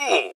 Ooh.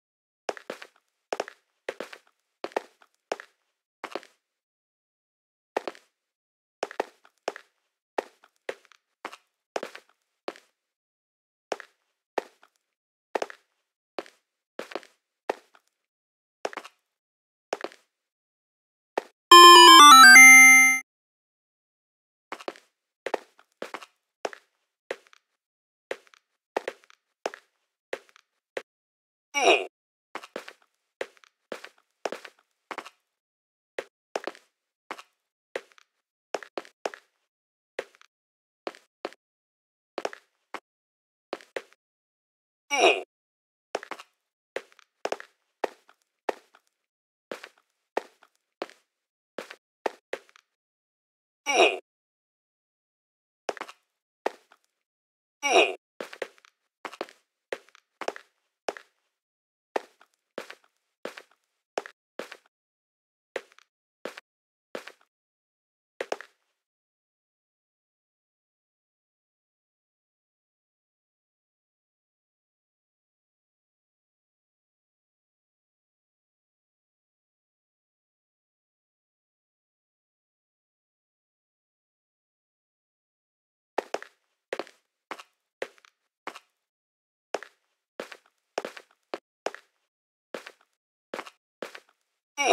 Are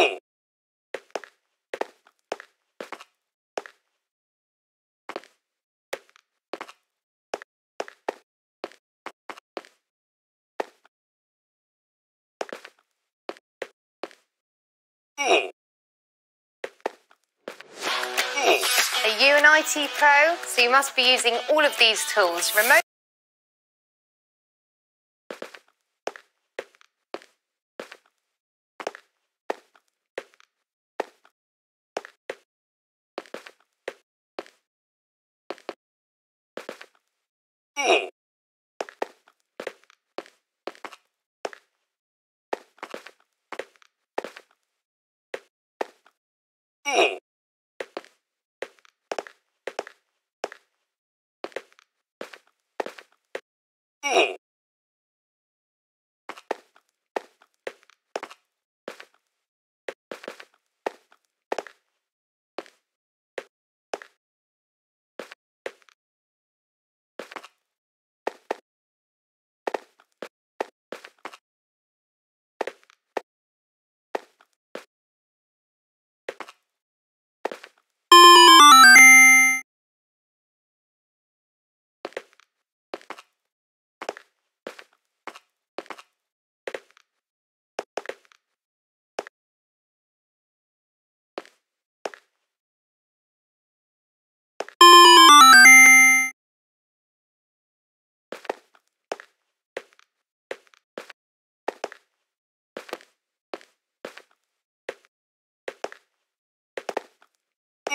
you an IT pro? So you must be using all of these tools. Remote Ooh.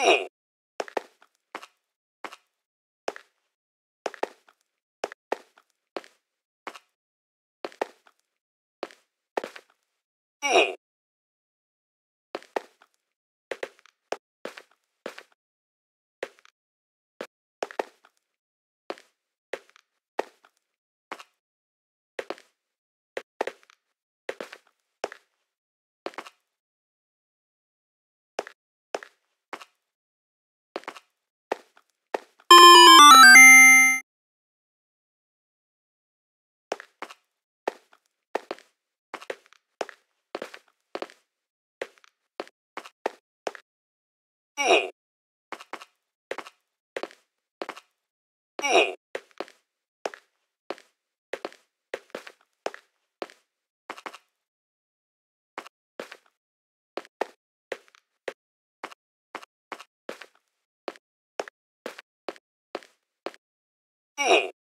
cool. Ooh.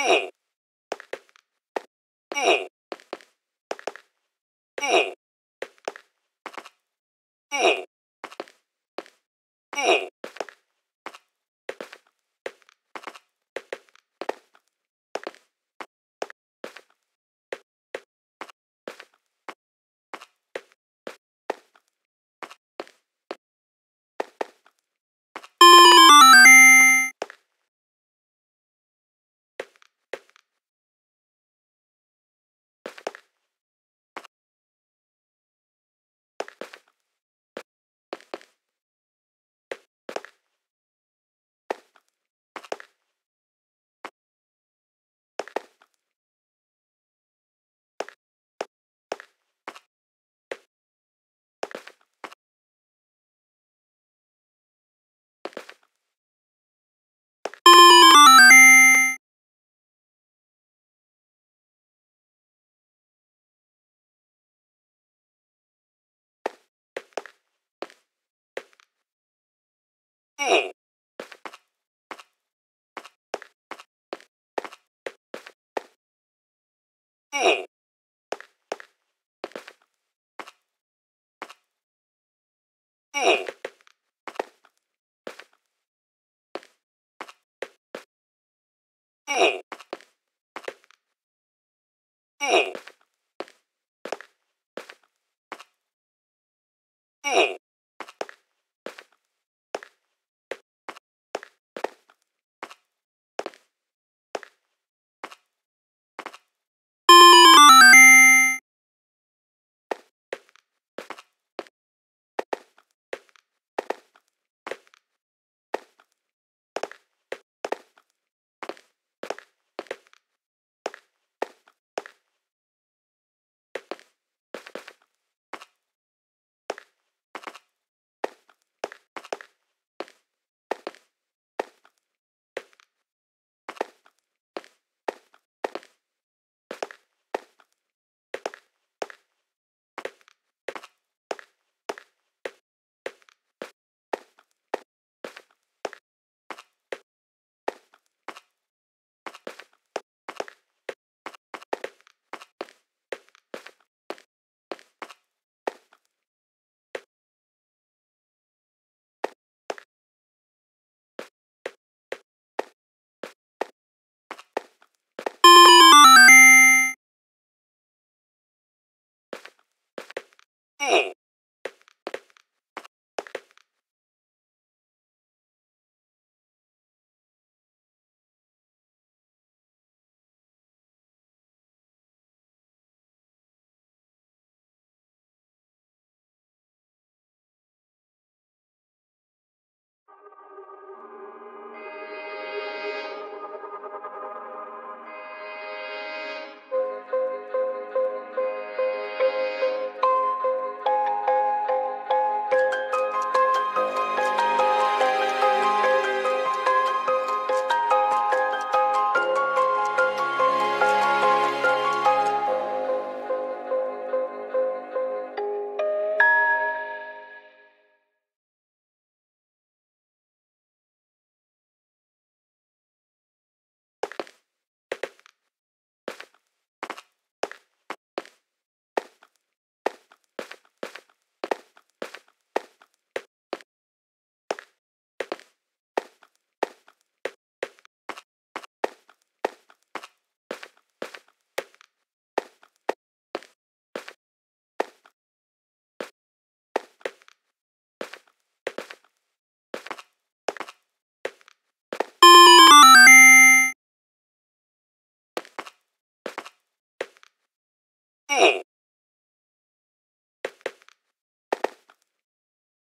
Ooh. Oh.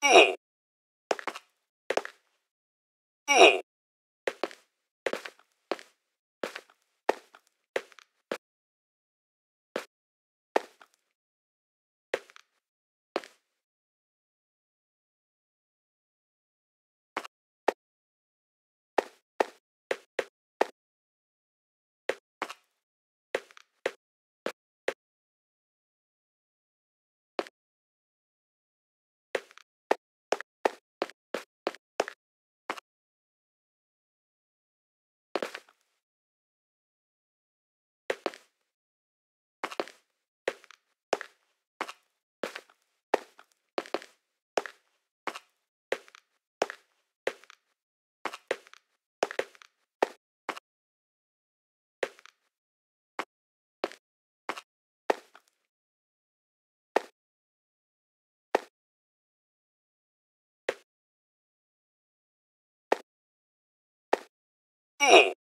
Oh. Oh. Mm.